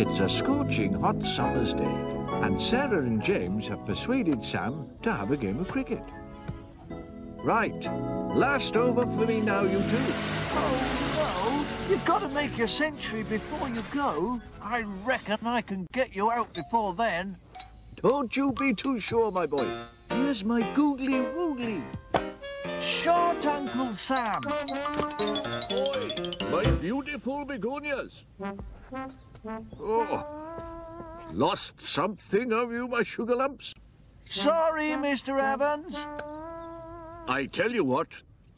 It's a scorching hot summer's day, and Sarah and James have persuaded Sam to have a game of cricket. Right, last over for me now, you two. Oh, no. You've got to make your century before you go. I reckon I can get you out before then. Don't you be too sure, my boy. Here's my googly woogly. Short Uncle Sam. Boy, my beautiful begonias. Oh, lost something, have you, my sugar lumps? Sorry, Mr. Evans. I tell you what,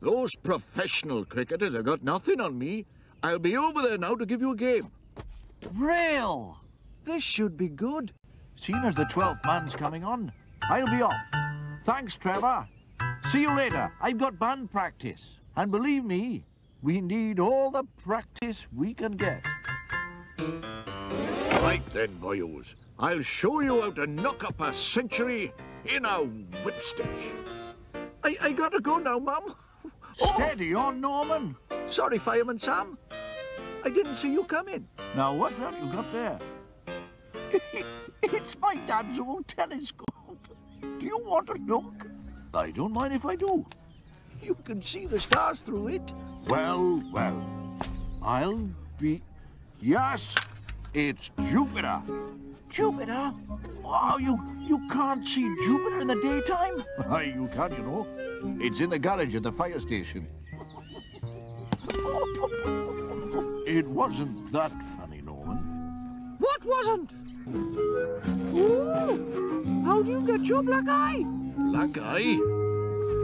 those professional cricketers have got nothing on me. I'll be over there now to give you a game. Real. This should be good. Seeing as the 12th man's coming on, I'll be off. Thanks, Trevor. See you later. I've got band practice. And believe me, we need all the practice we can get. Right then, boyos. I'll show you how to knock up a century in a whipstitch. I, I gotta go now, Mum. Oh. Steady on, Norman. Sorry, Fireman Sam. I didn't see you come in. Now, what's that you got there? it's my dad's old telescope. Do you want to look? I don't mind if I do. You can see the stars through it. Well, well, I'll be... Yes, it's Jupiter. Jupiter? Wow, you, you can't see Jupiter in the daytime? You can, you know. It's in the garage at the fire station. it wasn't that funny, Norman. What wasn't? Ooh, how do you get your black eye? Black eye?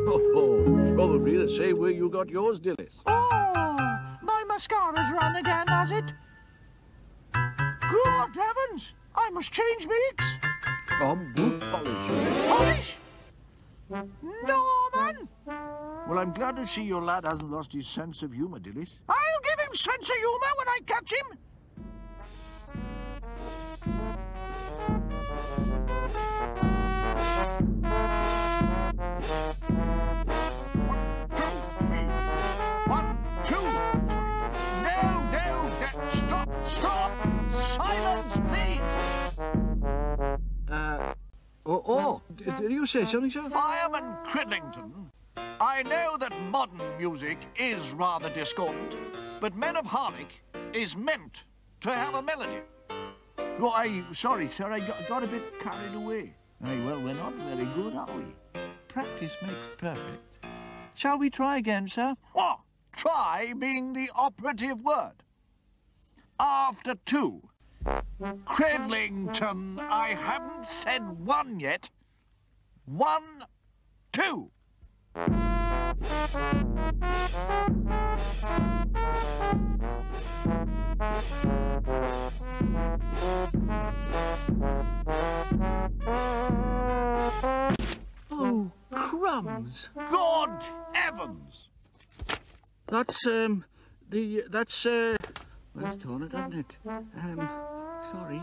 Oh, probably the same way you got yours, Dilys. Oh, my mascara's run again, has it? Good heavens! I must change mix. From boot polish. Polish? Norman! Well, I'm glad to see your lad hasn't lost his sense of humour, Dilys. I'll give him sense of humour when I catch him. Say something, sir? Fireman Cridlington, I know that modern music is rather discordant, but Men of Harlech is meant to have a melody. Oh, I, sorry, sir, I got, got a bit carried away. Well, we're not very good, are we? Practice makes perfect. Shall we try again, sir? Oh, try being the operative word. After two. Cridlington, I haven't said one yet. One, two. Oh, crumbs. God heavens! That's, um, the, that's, uh, that's torn it, hasn't it? Um, sorry.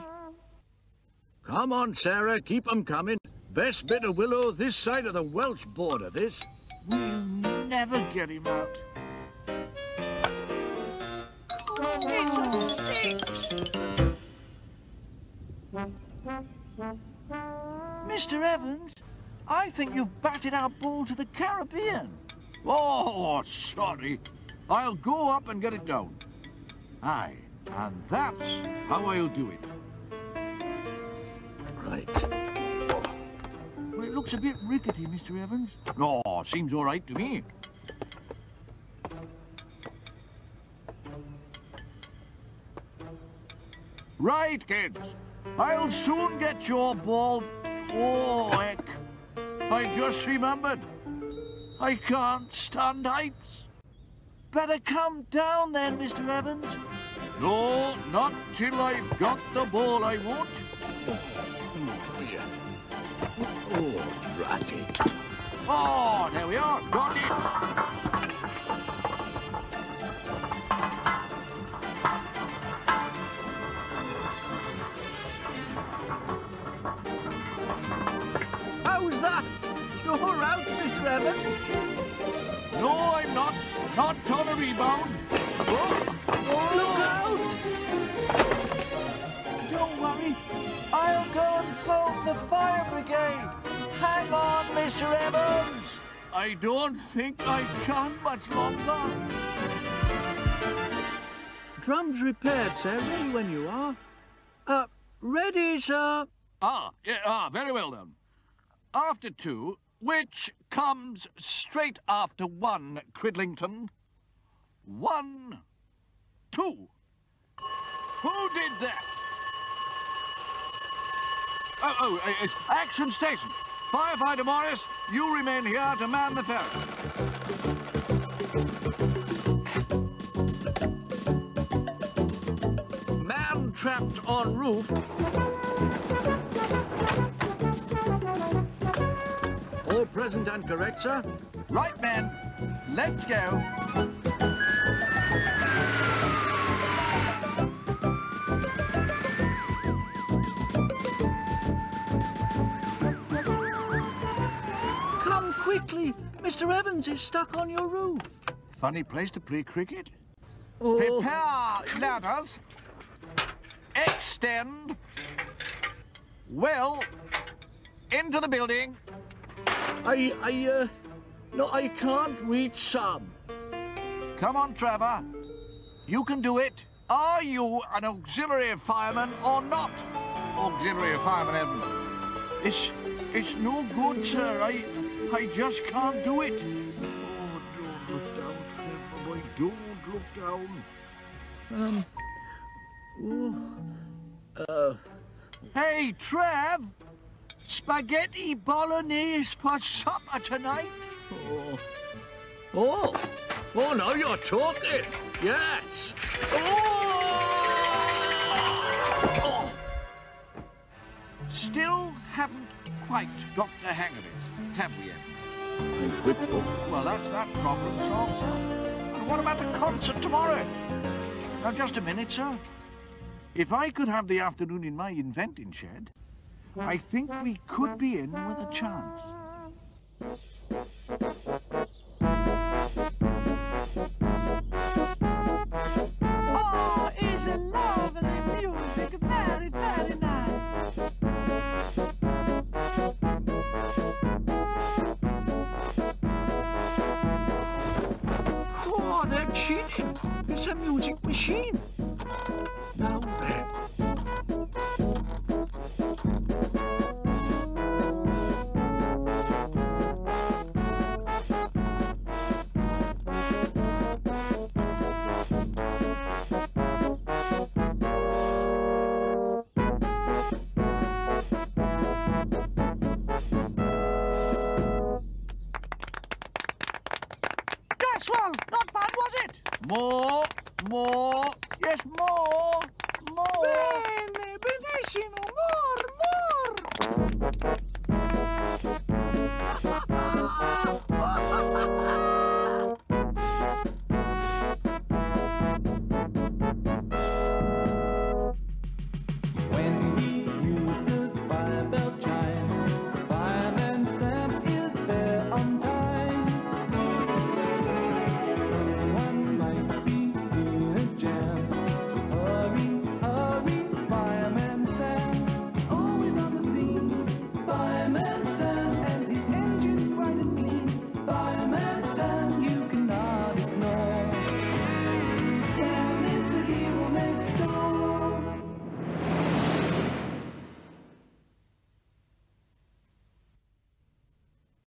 Come on, Sarah, keep 'em coming. Best bit of willow this side of the Welsh border, this. We'll never get him out. It's a six. Mr. Evans, I think you've batted our ball to the Caribbean. Oh, sorry. I'll go up and get it down. Aye, and that's how I'll do it. Right. It looks a bit rickety, Mr. Evans. Oh, seems all right to me. Right, kids. I'll soon get your ball. Oh, heck. I just remembered. I can't stand heights. Better come down then, Mr. Evans. No, not till I've got the ball, I won't. Oh, rat it. Oh, there we are. Got it. How's that? You're out, Mr. Evans. No, I'm not. Not on a rebound. Oh, Look out! Don't worry. I'll go Hang on, Mr. Evans. I don't think I can much longer. Drums repaired, sir. Ready when you are. Uh, ready, sir. Ah, yeah, ah, very well then. After two, which comes straight after one, Cridlington. One, two. Who did that? Oh, oh, it's Action Station. Firefighter Morris, you remain here to man the ferry. Man trapped en roof. All present and correct, sir. Right, men. Let's go. Mr. Evans is stuck on your roof. Funny place to play cricket. Oh, Prepare ladders. Extend. Well, into the building. I, I, uh, no, I can't reach Sam. Come on, Trevor. You can do it. Are you an auxiliary fireman or not? Auxiliary fireman, Edmund. It's, it's no good, sir. I, I just can't do it. Oh, don't look down, Trevor, boy. Don't look down. Um, oh, uh, Hey, Trev. Spaghetti bolognese for supper tonight. oh, oh, oh, now you're talking. Yes. Oh! Still haven't quite got the hang of it, have we, oh. Well, that's that problem solved, sir. And what about the concert tomorrow? Now, just a minute, sir. If I could have the afternoon in my inventing shed, I think we could be in with a chance. Oh. It's a music machine. That's. Not bad, was it? More, more, yes, more, more. Bene, benissimo. More, more.